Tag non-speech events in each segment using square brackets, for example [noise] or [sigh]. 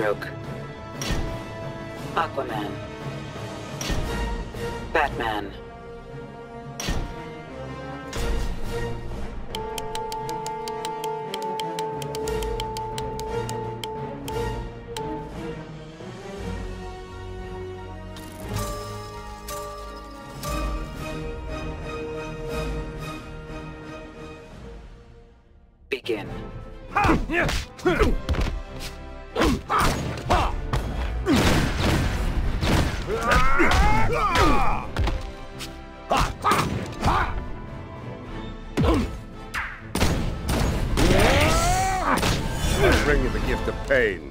Deathstroke. Aquaman. Batman. I bring you the gift of pain.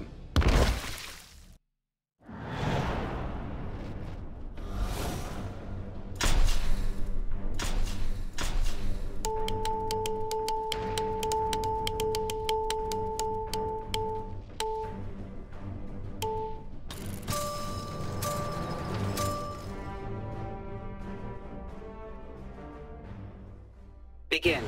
Begin.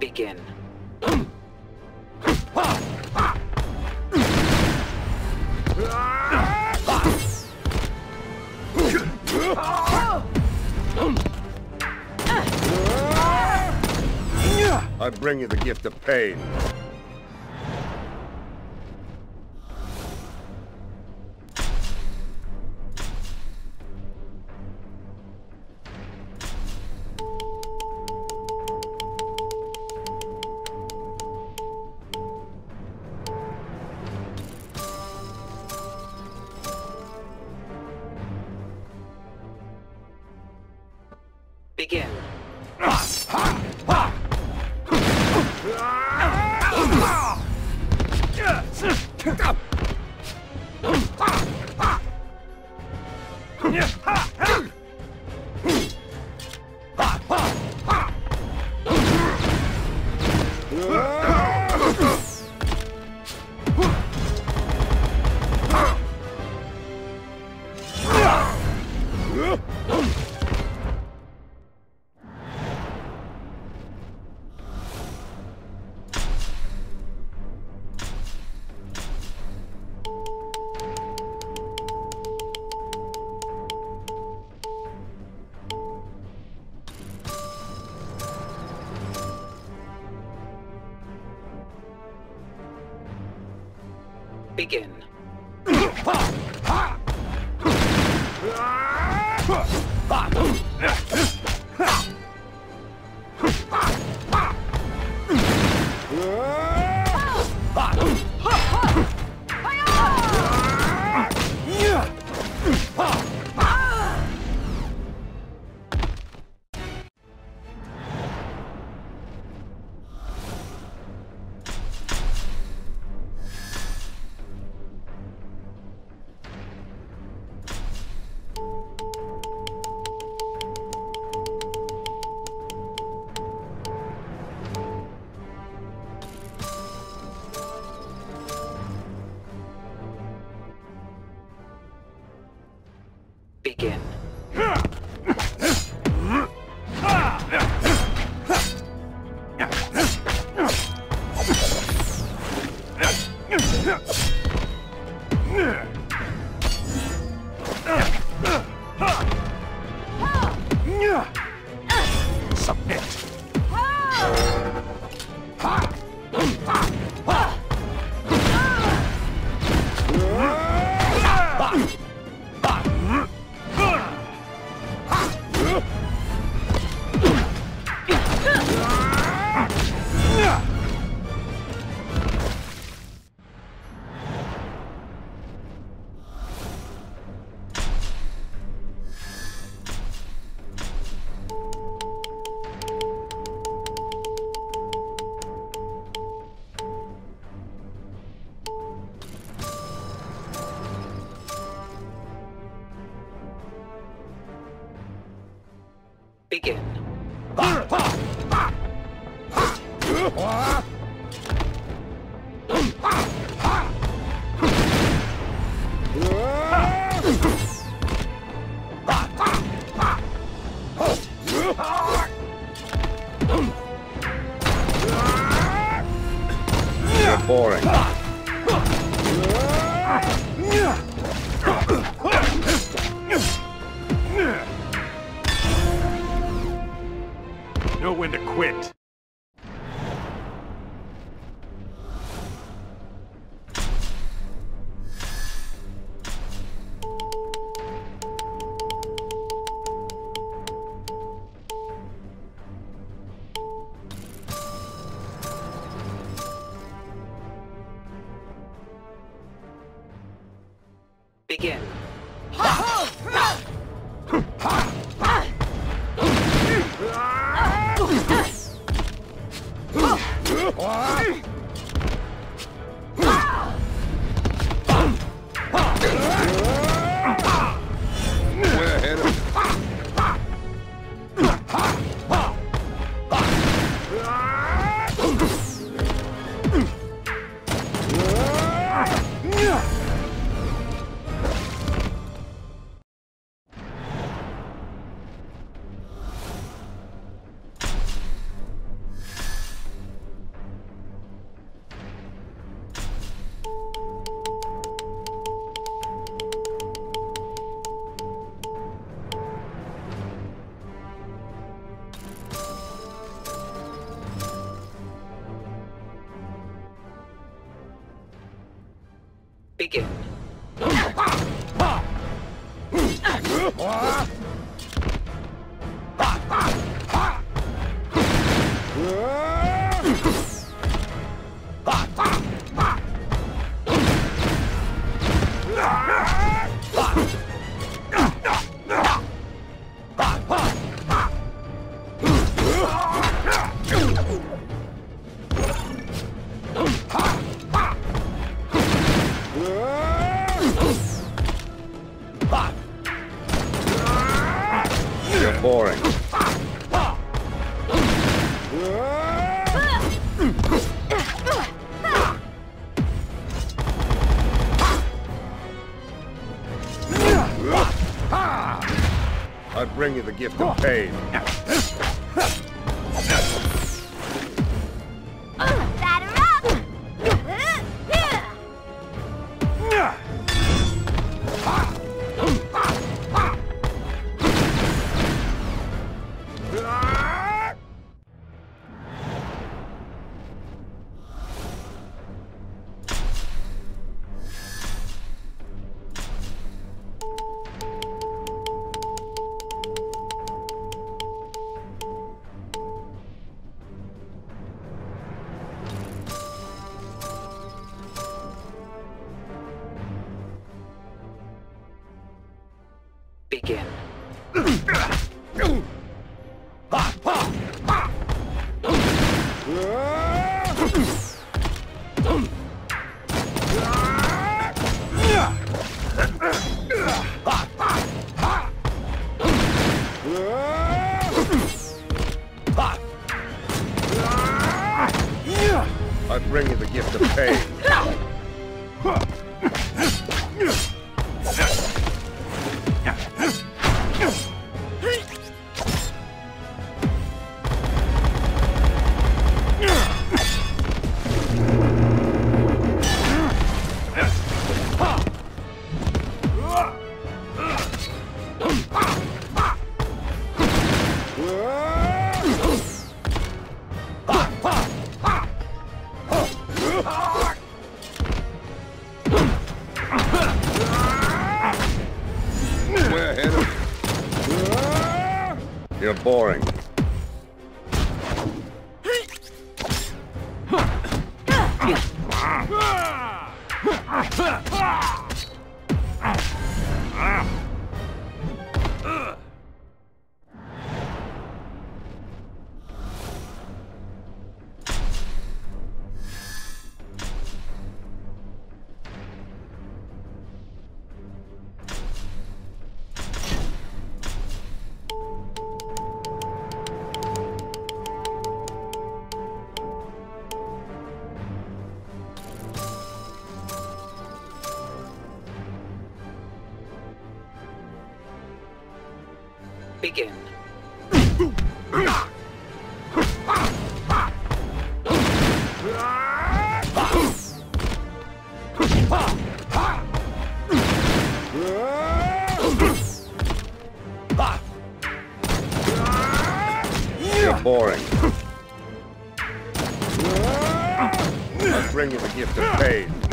Begin. I bring you the gift of pain. Begin. Boring. Know when to quit. Bring you the gift of pain. You're boring. Begin. You're boring. I bring you the gift of pain.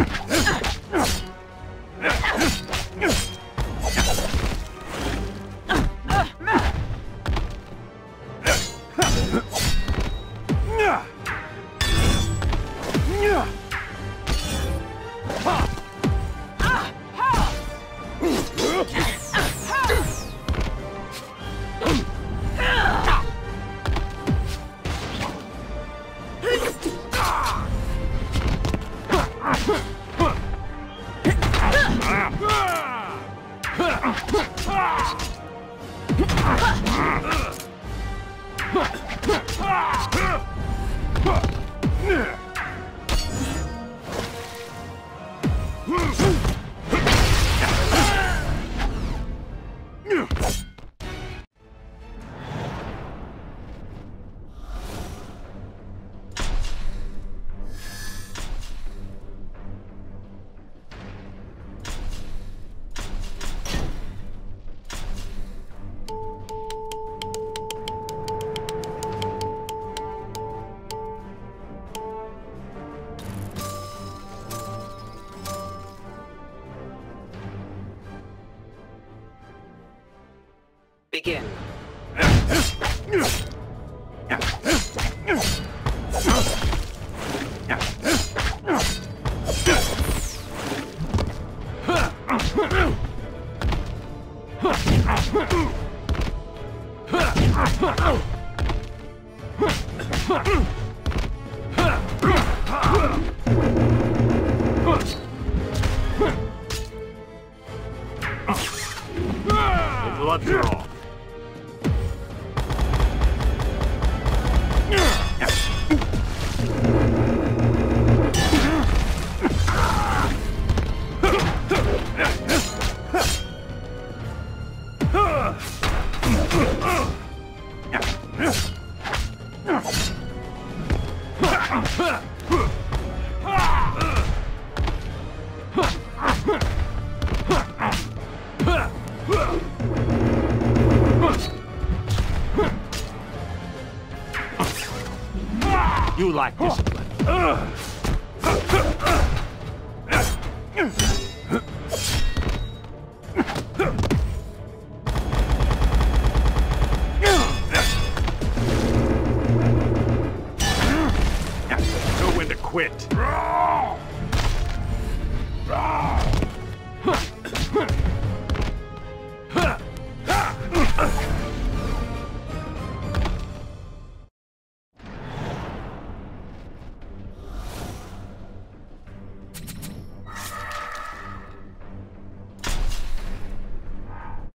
Begin. Blood [laughs] You lack discipline.